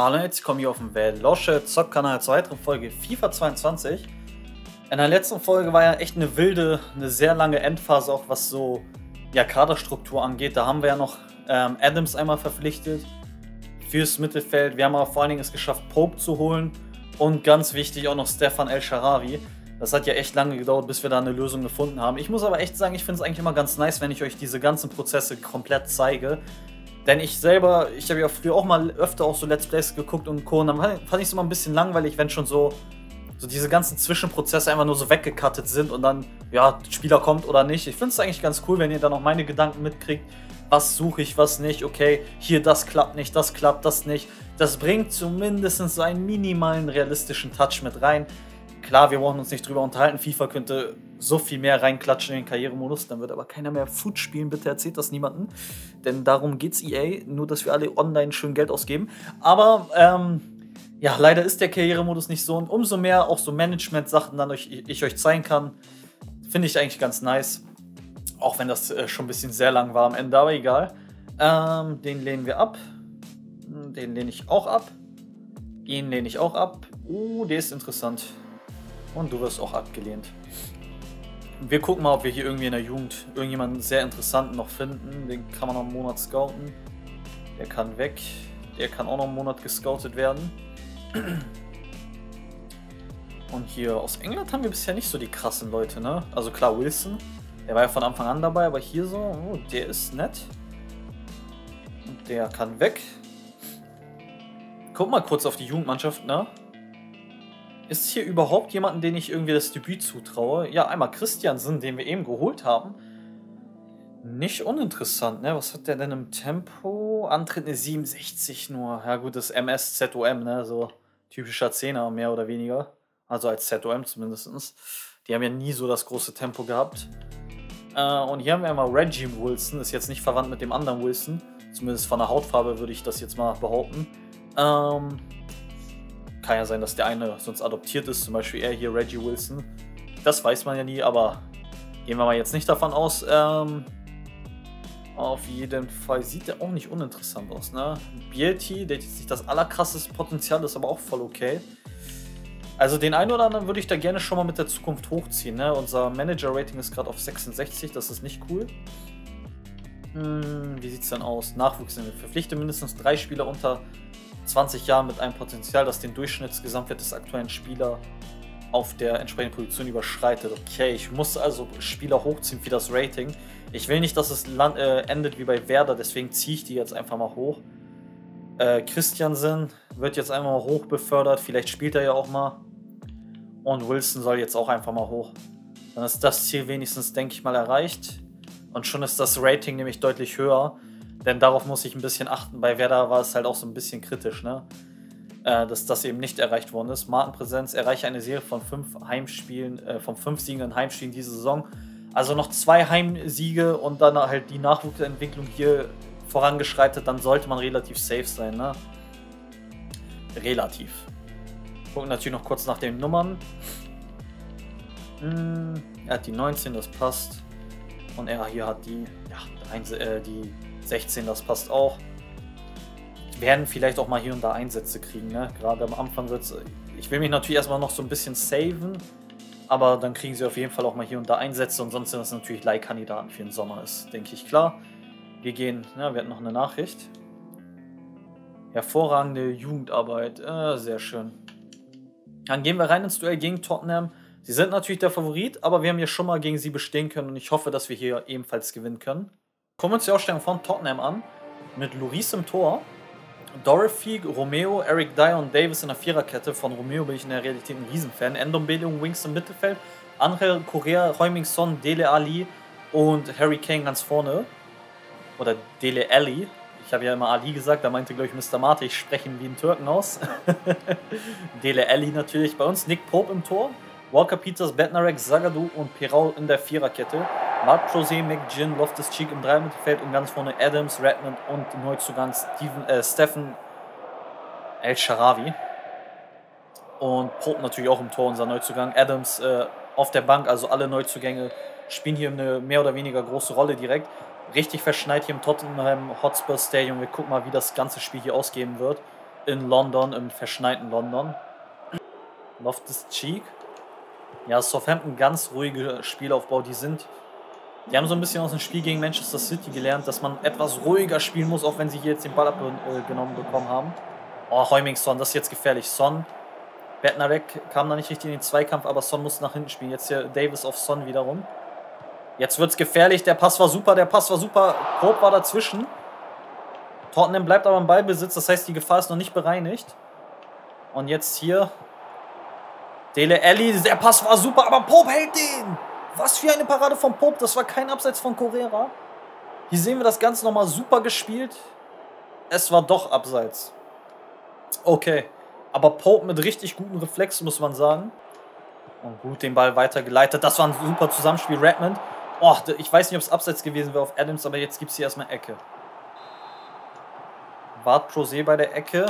Hallo, jetzt kommen hier auf dem Velosche Zockkanal zur weiteren Folge FIFA 22. In der letzten Folge war ja echt eine wilde, eine sehr lange Endphase, auch was so ja, Kaderstruktur angeht. Da haben wir ja noch ähm, Adams einmal verpflichtet fürs Mittelfeld. Wir haben aber vor allen Dingen es geschafft, Pope zu holen und ganz wichtig auch noch Stefan El Sharawi. Das hat ja echt lange gedauert, bis wir da eine Lösung gefunden haben. Ich muss aber echt sagen, ich finde es eigentlich immer ganz nice, wenn ich euch diese ganzen Prozesse komplett zeige. Denn ich selber, ich habe ja früher auch mal öfter auch so Let's Plays geguckt und Co. Und dann fand ich es immer ein bisschen langweilig, wenn schon so, so diese ganzen Zwischenprozesse einfach nur so weggekattet sind und dann, ja, Spieler kommt oder nicht. Ich finde es eigentlich ganz cool, wenn ihr dann auch meine Gedanken mitkriegt. Was suche ich, was nicht. Okay, hier das klappt nicht, das klappt, das nicht. Das bringt zumindest so einen minimalen realistischen Touch mit rein. Klar, wir brauchen uns nicht drüber unterhalten. FIFA könnte so viel mehr reinklatschen in den Karrieremodus, dann wird aber keiner mehr Food spielen. Bitte erzählt das niemandem. Denn darum geht's EA, nur dass wir alle online schön Geld ausgeben. Aber ähm, ja, leider ist der Karrieremodus nicht so. Und umso mehr auch so Management-Sachen dann euch, ich euch zeigen kann, finde ich eigentlich ganz nice. Auch wenn das äh, schon ein bisschen sehr lang war am Ende, aber egal. Ähm, den lehnen wir ab. Den lehne ich auch ab. Den lehne ich auch ab. Uh, der ist interessant. Und du wirst auch abgelehnt. Wir gucken mal, ob wir hier irgendwie in der Jugend irgendjemanden sehr interessanten noch finden. Den kann man noch einen Monat scouten. Der kann weg. Der kann auch noch einen Monat gescoutet werden. Und hier aus England haben wir bisher nicht so die krassen Leute, ne? Also klar, Wilson. Der war ja von Anfang an dabei, aber hier so, oh, der ist nett. Und der kann weg. Guck mal kurz auf die Jugendmannschaft, ne? Ist hier überhaupt jemanden, den ich irgendwie das Debüt zutraue? Ja, einmal Christiansen, den wir eben geholt haben. Nicht uninteressant, ne? Was hat der denn im Tempo? Antritt eine 67 nur. Ja gut, das MS ZOM, ne? So typischer Zehner, mehr oder weniger. Also als ZOM zumindest. Die haben ja nie so das große Tempo gehabt. Äh, und hier haben wir einmal Reggie Wilson. Ist jetzt nicht verwandt mit dem anderen Wilson. Zumindest von der Hautfarbe würde ich das jetzt mal behaupten. Ähm, kann ja sein, dass der eine sonst adoptiert ist, zum Beispiel er hier, Reggie Wilson. Das weiß man ja nie, aber gehen wir mal jetzt nicht davon aus. Ähm, auf jeden Fall sieht der auch nicht uninteressant aus, ne? Bielty, der hat jetzt nicht das allerkrasseste Potenzial, ist aber auch voll okay. Also den einen oder anderen würde ich da gerne schon mal mit der Zukunft hochziehen, ne? Unser Manager-Rating ist gerade auf 66, das ist nicht cool. Hm, wie sieht es dann aus? Nachwuchs. Wir verpflichten mindestens drei Spieler unter 20 Jahren mit einem Potenzial, das den Durchschnittsgesamtwert des aktuellen Spielers auf der entsprechenden Position überschreitet. Okay, ich muss also Spieler hochziehen für das Rating. Ich will nicht, dass es land, äh, endet wie bei Werder, deswegen ziehe ich die jetzt einfach mal hoch. Äh, Christiansen wird jetzt einfach mal hoch befördert, vielleicht spielt er ja auch mal. Und Wilson soll jetzt auch einfach mal hoch. Dann ist das Ziel wenigstens, denke ich mal, erreicht. Und schon ist das Rating nämlich deutlich höher. Denn darauf muss ich ein bisschen achten. Bei Werder war es halt auch so ein bisschen kritisch, ne? Äh, dass das eben nicht erreicht worden ist. Markenpräsenz erreiche eine Serie von fünf Heimspielen, äh, von fünf Siegen in Heimspielen diese Saison. Also noch zwei Heimsiege und dann halt die Nachwuchsentwicklung hier vorangeschreitet, dann sollte man relativ safe sein, ne? Relativ. Gucken natürlich noch kurz nach den Nummern. Hm, er hat die 19, das passt. Und er hier hat die, ja, äh, die 16, das passt auch. Werden vielleicht auch mal hier und da Einsätze kriegen, ne? Gerade am Anfang wird. Ich will mich natürlich erstmal noch so ein bisschen saven, aber dann kriegen sie auf jeden Fall auch mal hier und da Einsätze und sonst sind das natürlich Leihkandidaten für den Sommer, ist, denke ich, klar. Wir gehen, ja, wir hatten noch eine Nachricht. Hervorragende Jugendarbeit, äh, sehr schön. Dann gehen wir rein ins Duell gegen Tottenham. Sie sind natürlich der Favorit, aber wir haben ja schon mal gegen sie bestehen können und ich hoffe, dass wir hier ebenfalls gewinnen können. Kommen wir uns die Ausstellung von Tottenham an. Mit Lloris im Tor. Dorothy, Romeo, Eric Dyer und Davis in der Viererkette. Von Romeo bin ich in der Realität ein Riesenfan. Endombele und Wings im Mittelfeld. Angel Correa, Heuming Son, Dele Ali und Harry Kane ganz vorne. Oder Dele Ali. Ich habe ja immer Ali gesagt, da meinte, glaube ich, Mr. Mate, ich spreche ihn wie ein Türken aus. Dele Ali natürlich bei uns. Nick Pope im Tor. Walker Peters, Bednarek, Zagadou und Pirau in der Viererkette. Marc José, McGinn, Loftus-Cheek im Dreimittelfeld und ganz vorne Adams, Redmond und Neuzugang Steven, äh, Stephen El Sharawi. Und Pope natürlich auch im Tor, unser Neuzugang. Adams äh, auf der Bank, also alle Neuzugänge spielen hier eine mehr oder weniger große Rolle direkt. Richtig verschneit hier im Tottenham Hotspur Stadium. Wir gucken mal, wie das ganze Spiel hier ausgehen wird. in London, im verschneiten London. Loftus Cheek. Ja, Southampton ganz ruhige Spielaufbau. Die sind, die haben so ein bisschen aus dem Spiel gegen Manchester City gelernt, dass man etwas ruhiger spielen muss, auch wenn sie hier jetzt den Ball abgenommen bekommen haben. Oh, Heuming Son, das ist jetzt gefährlich. Son, Bednarek kam da nicht richtig in den Zweikampf, aber Son muss nach hinten spielen. Jetzt hier Davis auf Son wiederum. Jetzt wird es gefährlich. Der Pass war super, der Pass war super. Pope war dazwischen. Tottenham bleibt aber im Ballbesitz, das heißt, die Gefahr ist noch nicht bereinigt. Und jetzt hier Dele Alli, der Pass war super, aber Pope hält den. Was für eine Parade von Pope, das war kein Abseits von Correa. Hier sehen wir das Ganze nochmal super gespielt. Es war doch Abseits. Okay, aber Pope mit richtig guten Reflexen, muss man sagen. Und gut den Ball weitergeleitet. Das war ein super Zusammenspiel. Redmond. Oh, ich weiß nicht, ob es Abseits gewesen wäre auf Adams, aber jetzt gibt es hier erstmal Ecke. Wart Prosé bei der Ecke.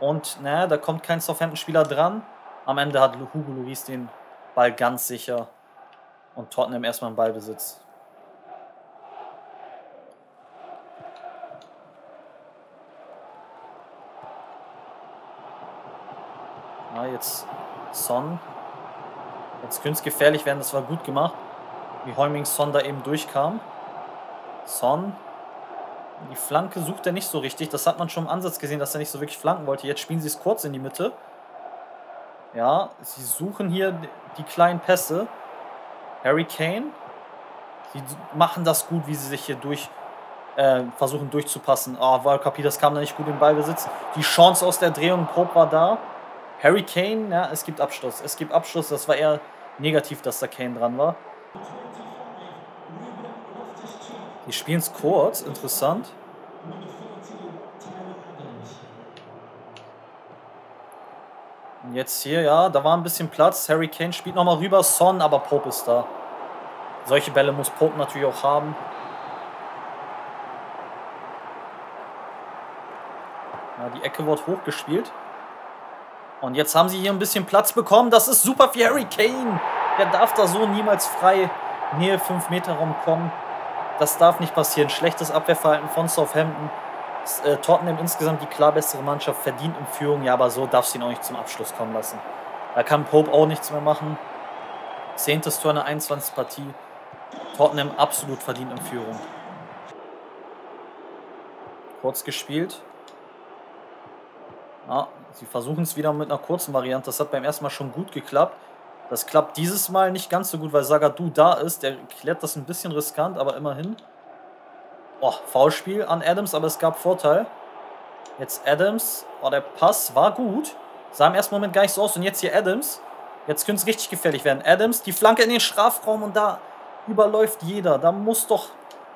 Und, naja, da kommt kein Southampton-Spieler dran. Am Ende hat Hugo Luis den Ball ganz sicher. Und Tottenham erstmal im Ballbesitz. Ja, jetzt Son. Jetzt könnte es gefährlich werden, das war gut gemacht. Wie Heuming Son da eben durchkam. Son. Die Flanke sucht er nicht so richtig. Das hat man schon im Ansatz gesehen, dass er nicht so wirklich flanken wollte. Jetzt spielen sie es kurz in die Mitte. Ja, sie suchen hier die kleinen Pässe. Harry Kane. Sie machen das gut, wie sie sich hier durch äh, versuchen durchzupassen. Oh, Valkapi, das kam da nicht gut im Ballbesitz. Die Chance aus der Drehung Probe war da. Harry Kane, ja, es gibt Abschluss. Es gibt Abschluss. Das war eher negativ, dass da Kane dran war. Die spielen es kurz, interessant. Jetzt hier, ja, da war ein bisschen Platz. Harry Kane spielt nochmal rüber. Son, aber Pope ist da. Solche Bälle muss Pope natürlich auch haben. Ja, die Ecke wird hochgespielt. Und jetzt haben sie hier ein bisschen Platz bekommen. Das ist super für Harry Kane. Der darf da so niemals frei Nähe 5 Meter rumkommen. Das darf nicht passieren. Schlechtes Abwehrverhalten von Southampton äh, Tottenham insgesamt die klar bessere Mannschaft, verdient in Führung, ja, aber so darfst du ihn auch nicht zum Abschluss kommen lassen. Da kann Pope auch nichts mehr machen. Zehntes Tor in der 21. Partie. Tottenham absolut verdient in Führung. Kurz gespielt. Ja, sie versuchen es wieder mit einer kurzen Variante. Das hat beim ersten Mal schon gut geklappt. Das klappt dieses Mal nicht ganz so gut, weil Sagadu da ist. Der klärt das ein bisschen riskant, aber immerhin. Oh, Foulspiel an Adams, aber es gab Vorteil. Jetzt Adams. Oh, der Pass war gut. Sah im ersten Moment gar nicht so aus. Und jetzt hier Adams. Jetzt könnte es richtig gefährlich werden. Adams, die Flanke in den Strafraum und da überläuft jeder. Da muss doch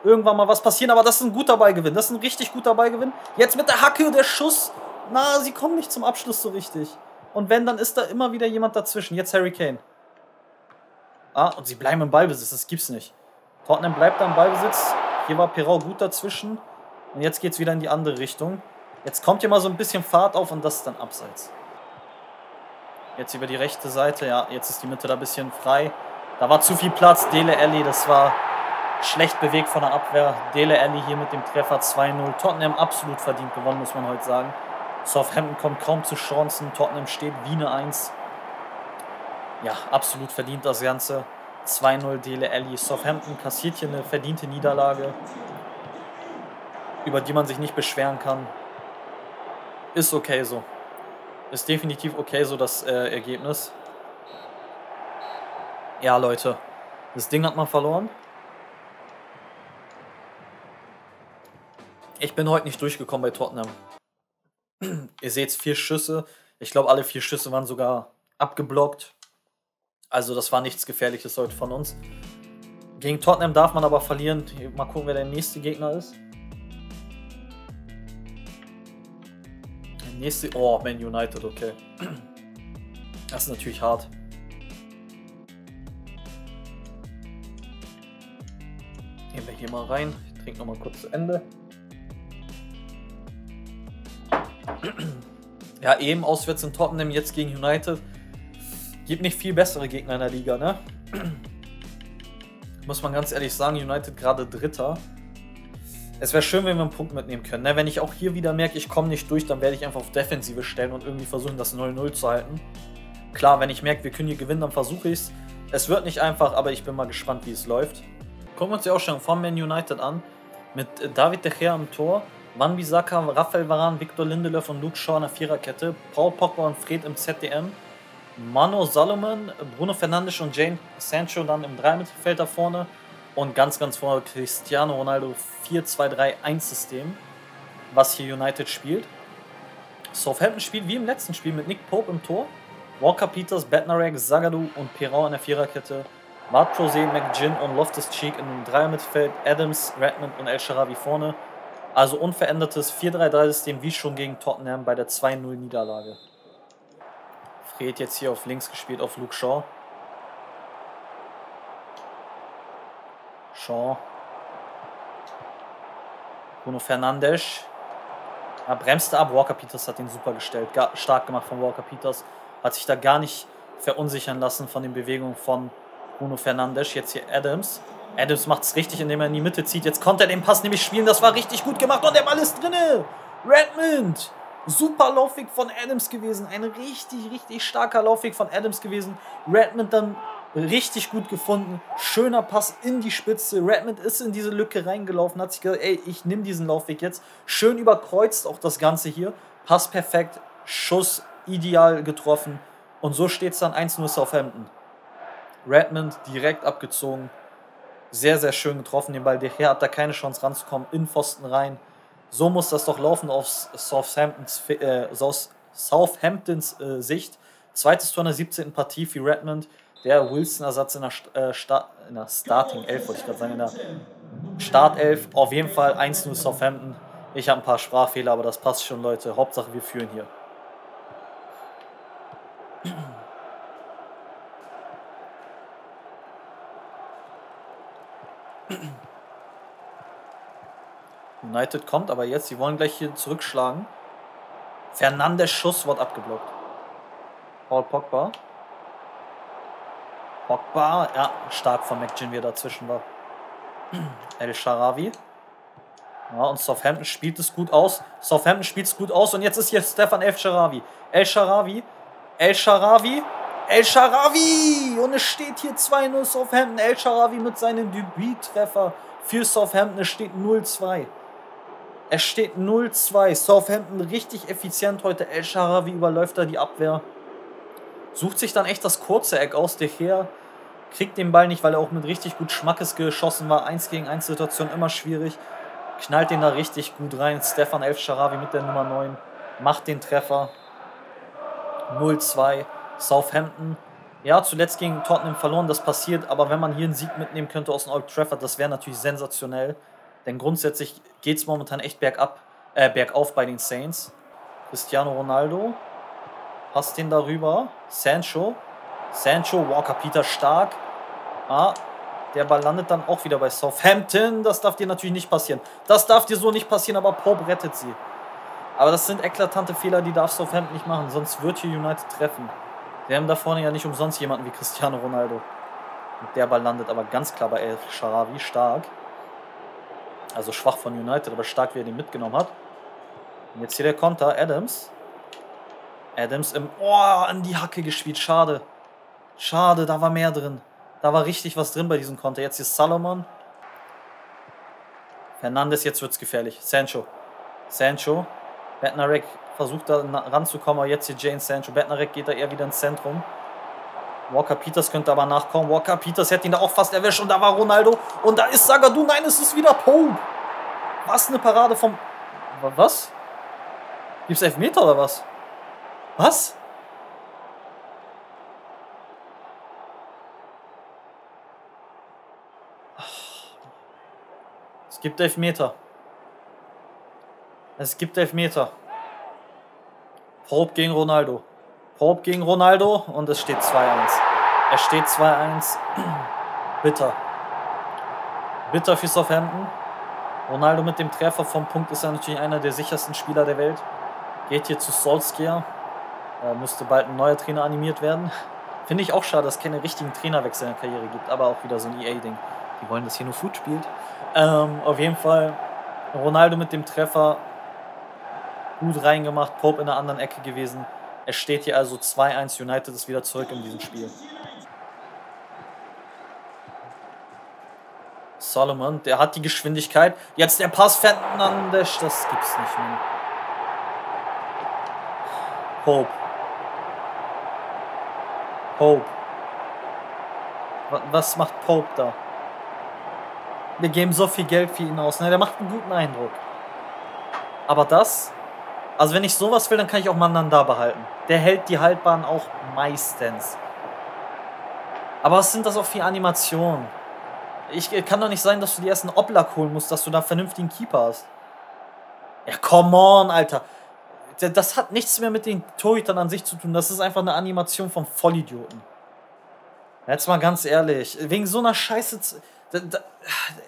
irgendwann mal was passieren. Aber das ist ein guter Beigewinn. Das ist ein richtig guter Beigewinn. Jetzt mit der Hacke, der Schuss. Na, sie kommen nicht zum Abschluss so richtig. Und wenn, dann ist da immer wieder jemand dazwischen. Jetzt Harry Kane. Ah, und sie bleiben im Ballbesitz. Das gibt's nicht. Tottenham bleibt da im Ballbesitz. Hier war Perau gut dazwischen. Und jetzt geht es wieder in die andere Richtung. Jetzt kommt hier mal so ein bisschen Fahrt auf und das ist dann abseits. Jetzt über die rechte Seite. Ja, jetzt ist die Mitte da ein bisschen frei. Da war zu viel Platz. Dele Alli, das war schlecht bewegt von der Abwehr. Dele Alli hier mit dem Treffer 2-0. Tottenham absolut verdient gewonnen, muss man heute sagen. Southampton kommt kaum zu Chancen. Tottenham steht wie eine 1. Ja, absolut verdient das Ganze. 2-0 Dele Alli. Southampton kassiert hier eine verdiente Niederlage, über die man sich nicht beschweren kann. Ist okay so. Ist definitiv okay so das äh, Ergebnis. Ja, Leute. Das Ding hat man verloren. Ich bin heute nicht durchgekommen bei Tottenham. Ihr seht vier Schüsse. Ich glaube, alle vier Schüsse waren sogar abgeblockt. Also das war nichts Gefährliches heute von uns. Gegen Tottenham darf man aber verlieren. Mal gucken, wer der nächste Gegner ist. Der nächste. Oh, Man United, okay. Das ist natürlich hart. Gehen wir hier mal rein. Ich trinke nochmal kurz zu Ende. Ja, eben auswärts in Tottenham, jetzt gegen United. Gibt nicht viel bessere Gegner in der Liga, ne? Muss man ganz ehrlich sagen, United gerade Dritter. Es wäre schön, wenn wir einen Punkt mitnehmen können. Ne? Wenn ich auch hier wieder merke, ich komme nicht durch, dann werde ich einfach auf Defensive stellen und irgendwie versuchen, das 0-0 zu halten. Klar, wenn ich merke, wir können hier gewinnen, dann versuche ich es. Es wird nicht einfach, aber ich bin mal gespannt, wie es läuft. Gucken wir uns die Ausstellung von Man United an. Mit David De Gea am Tor, Van Bissaka, Raphael Varan, Victor Lindelöf und Luke Shaw in der Viererkette, Paul Pogba und Fred im ZDM, Mano Solomon, Bruno Fernandes und Jane Sancho dann im Dreimittelfeld da vorne und ganz, ganz vorne Cristiano Ronaldo 4-2-3-1-System, was hier United spielt. Southampton spielt wie im letzten Spiel mit Nick Pope im Tor, Walker Peters, Bednarek, Zagadou und Perron in der Viererkette, Bart Jose, McGinn und Loftus-Cheek im Dreiermittelfeld, Adams, Redmond und El Sharawi vorne. Also unverändertes 4-3-3-System wie schon gegen Tottenham bei der 2-0-Niederlage. Fred jetzt hier auf links gespielt auf Luke Shaw. Shaw. Bruno Fernandes. Er bremste ab. Walker Peters hat ihn super gestellt. Gar, stark gemacht von Walker Peters. Hat sich da gar nicht verunsichern lassen von den Bewegungen von Bruno Fernandes. Jetzt hier Adams. Adams macht es richtig, indem er in die Mitte zieht. Jetzt konnte er den Pass nämlich spielen. Das war richtig gut gemacht und der Ball ist drinne. Redmond. Super Laufweg von Adams gewesen. Ein richtig, richtig starker Laufweg von Adams gewesen. Redmond dann richtig gut gefunden. Schöner Pass in die Spitze. Redmond ist in diese Lücke reingelaufen, hat sich gesagt, ey, ich nehme diesen Laufweg jetzt. Schön überkreuzt auch das Ganze hier. Pass perfekt, Schuss ideal getroffen. Und so steht es dann 1-0 Southampton. Redmond direkt abgezogen. Sehr, sehr schön getroffen. Den Ball, der hat da keine Chance ranzukommen. In Pfosten rein. So muss das doch laufen aus Southamptons, äh, Southamptons äh, Sicht. Zweites Tor in der 17. Partie für Redmond der Wilson-Ersatz in, der, äh, in der Starting 11, wollte ich gerade sagen, in der Startelf. Auf jeden Fall 1-0 Southampton. Ich habe ein paar Sprachfehler, aber das passt schon, Leute. Hauptsache, wir führen hier. United kommt aber jetzt, sie wollen gleich hier zurückschlagen. Fernandes Schuss wird abgeblockt. Paul Pogba. Pogba, ja, stark von McGinn, wie er dazwischen war. El Sharawi. Ja, und Southampton spielt es gut aus. Southampton spielt es gut aus. Und jetzt ist hier Stefan El Sharawi. El Sharawi. El Sharawi. El Sharawi. Und es steht hier 2-0 Southampton. El Sharawi mit seinem Debüttreffer für Southampton. Es steht 0-2. Es steht 0-2. Southampton richtig effizient heute. El Sharawi überläuft da die Abwehr. Sucht sich dann echt das kurze Eck aus, der her kriegt den Ball nicht, weil er auch mit richtig gut Schmackes geschossen war. 1 gegen 1 Situation immer schwierig. Knallt den da richtig gut rein. Stefan Elf Sharawi mit der Nummer 9 macht den Treffer. 0-2. Southampton. Ja, zuletzt gegen Tottenham verloren, das passiert, aber wenn man hier einen Sieg mitnehmen könnte aus dem Old Trafford, das wäre natürlich sensationell. Denn grundsätzlich geht es momentan echt bergab, äh, bergauf bei den Saints. Cristiano Ronaldo passt den darüber. Sancho Sancho, Walker, Peter stark. Ah, der Ball landet dann auch wieder bei Southampton. Das darf dir natürlich nicht passieren. Das darf dir so nicht passieren, aber Pope rettet sie. Aber das sind eklatante Fehler, die darf Southampton nicht machen, sonst wird hier United treffen. Wir haben da vorne ja nicht umsonst jemanden wie Cristiano Ronaldo. Und der Ball landet aber ganz klar bei El Sharawi, stark. Also schwach von United, aber stark, wie er den mitgenommen hat. Und jetzt hier der Konter, Adams. Adams im Oh, an die Hacke gespielt, schade. Schade, da war mehr drin. Da war richtig was drin bei diesem Konter. Jetzt ist Salomon. Fernandes, jetzt wird es gefährlich. Sancho. Sancho. Bettnarek versucht da ranzukommen, aber jetzt hier Jane Sancho. Bettnarek geht da eher wieder ins Zentrum. Walker Peters könnte aber nachkommen. Walker Peters hätte ihn da auch fast erwischt und da war Ronaldo. Und da ist Sagadu. Nein, es ist wieder Pope. Was eine Parade vom. Was? Gibt's Elfmeter oder was? Was? Es gibt Elfmeter. Es gibt Elfmeter. Pope gegen Ronaldo. Pope gegen Ronaldo und es steht 2-1. Es steht 2-1. Bitter. Bitter für Southampton. Ronaldo mit dem Treffer vom Punkt ist er natürlich einer der sichersten Spieler der Welt. Geht hier zu Solskjaer. Äh, müsste bald ein neuer Trainer animiert werden. Finde ich auch schade, dass es keine richtigen Trainerwechsel in der Karriere gibt, aber auch wieder so ein EA-Ding. Die wollen, dass hier nur Food spielt. Ähm, auf jeden Fall Ronaldo mit dem Treffer gut reingemacht, Pope in der anderen Ecke gewesen. Es steht hier also 2-1, United ist wieder zurück in diesem Spiel. Solomon, der hat die Geschwindigkeit. Jetzt der Pass Fernandes, das gibt's nicht mehr. Pope. Pope. Was macht Pope da? Wir geben so viel Geld für ihn aus. Ne? Der macht einen guten Eindruck. Aber das, also wenn ich sowas will, dann kann ich auch Mandanda behalten. Der hält die Haltbahn auch meistens. Aber was sind das auch für Animationen? Ich kann doch nicht sein, dass du die ersten Oblak holen musst, dass du da vernünftigen Keeper hast. Ja, come on, Alter. Das hat nichts mehr mit den Torhütern an sich zu tun. Das ist einfach eine Animation vom Vollidioten. Jetzt mal ganz ehrlich, wegen so einer Scheiße da, da,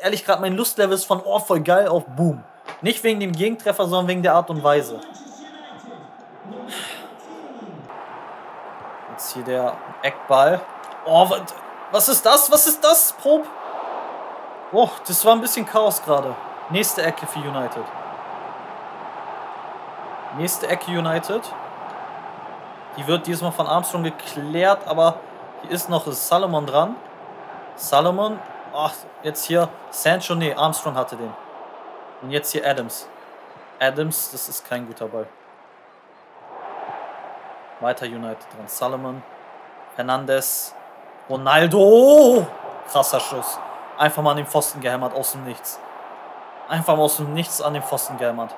ehrlich gerade mein Lustlevel ist von oh voll geil auf Boom. Nicht wegen dem Gegentreffer, sondern wegen der Art und Weise. Jetzt hier der Eckball. Oh, was ist das? Was ist das, Prob? Oh, das war ein bisschen Chaos gerade. Nächste Ecke für United. Nächste Ecke United. Die wird diesmal von Armstrong geklärt, aber hier ist noch Salomon dran. Salomon Ach, jetzt hier Sancho, nee, Armstrong hatte den. Und jetzt hier Adams. Adams, das ist kein guter Ball. Weiter United dran. Salomon, Hernandez, Ronaldo. Krasser Schuss. Einfach mal an den Pfosten gehämmert, aus dem Nichts. Einfach mal aus dem Nichts an den Pfosten gehämmert.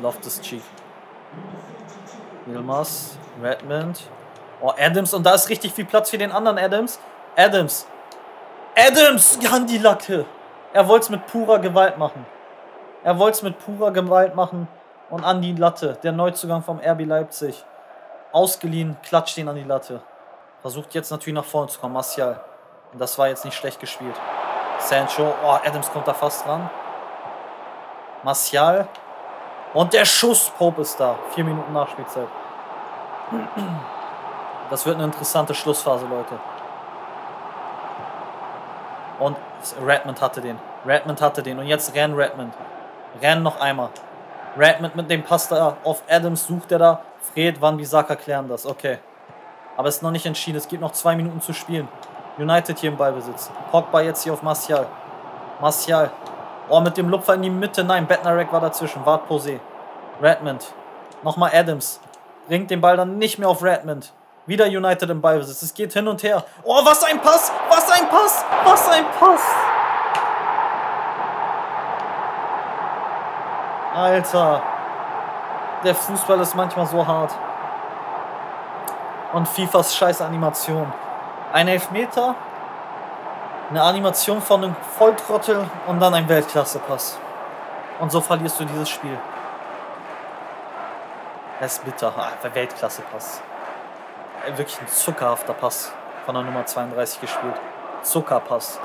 Loftus Cheek. Yilmaz, Redmond. Oh, Adams. Und da ist richtig viel Platz für den anderen Adams. Adams. Adams! An die Lacke. Er wollte es mit purer Gewalt machen. Er wollte es mit purer Gewalt machen. Und an die Latte. Der Neuzugang vom RB Leipzig. Ausgeliehen, klatscht ihn an die Latte. Versucht jetzt natürlich nach vorne zu kommen. Martial. Und das war jetzt nicht schlecht gespielt. Sancho. Oh, Adams kommt da fast ran. Martial. Und der Schuss, Pope ist da. Vier Minuten Nachspielzeit. Das wird eine interessante Schlussphase, Leute. Und Redmond hatte den. Redmond hatte den. Und jetzt renn Redmond. Renn noch einmal. Redmond mit dem Pass da auf Adams sucht er da. Fred, Van Bissaka klären das. Okay. Aber es ist noch nicht entschieden. Es gibt noch zwei Minuten zu spielen. United hier im Ballbesitz. Pogba jetzt hier auf Martial. Martial. Oh, mit dem Lupfer in die Mitte. Nein, Bettnarek war dazwischen. Wart Posé. Redmond. Nochmal Adams. Bringt den Ball dann nicht mehr auf Redmond. Wieder United im Ballbesitz. Es geht hin und her. Oh, was ein Pass! Was ein Pass! Was ein Pass! Alter. Der Fußball ist manchmal so hart. Und FIFAs scheiß Animation. Ein Elfmeter, eine Animation von einem Volltrottel und dann ein Weltklasse-Pass. Und so verlierst du dieses Spiel. Das ist bitter. Einfach Weltklasse-Pass. Wirklich ein zuckerhafter Pass von der Nummer 32 gespielt. Zuckerpass.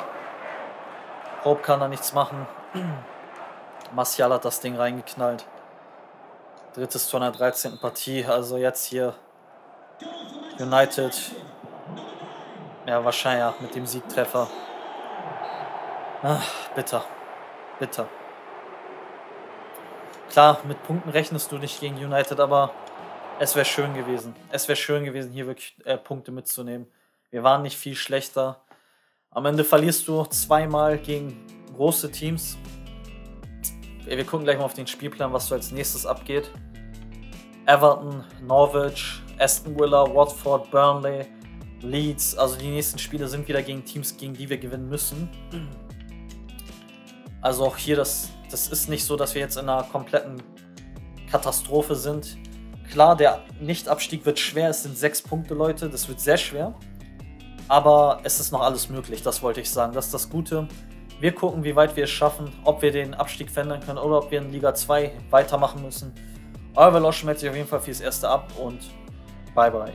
Hope kann da nichts machen. Martial hat das Ding reingeknallt. Drittes Tor in der 13. Partie. Also jetzt hier United. Ja, wahrscheinlich ja, mit dem Siegtreffer. Ach, bitter. Bitter. Klar, mit Punkten rechnest du nicht gegen United, aber es wäre schön gewesen. Es wäre schön gewesen, hier wirklich äh, Punkte mitzunehmen. Wir waren nicht viel schlechter. Am Ende verlierst du zweimal gegen große Teams. Wir gucken gleich mal auf den Spielplan, was so als nächstes abgeht. Everton, Norwich, Aston Villa, Watford, Burnley, Leeds. Also die nächsten Spiele sind wieder gegen Teams, gegen die wir gewinnen müssen. Also auch hier, das, das ist nicht so, dass wir jetzt in einer kompletten Katastrophe sind. Klar, der Nichtabstieg wird schwer. Es sind sechs Punkte, Leute. Das wird sehr schwer. Aber es ist noch alles möglich, das wollte ich sagen. Das ist das Gute. Wir gucken, wie weit wir es schaffen, ob wir den Abstieg verändern können oder ob wir in Liga 2 weitermachen müssen. Euer Velosch meldet sich auf jeden Fall fürs erste ab und bye bye.